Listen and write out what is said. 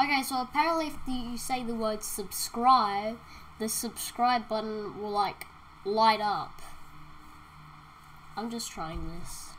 Okay, so apparently if you say the word subscribe, the subscribe button will like light up. I'm just trying this.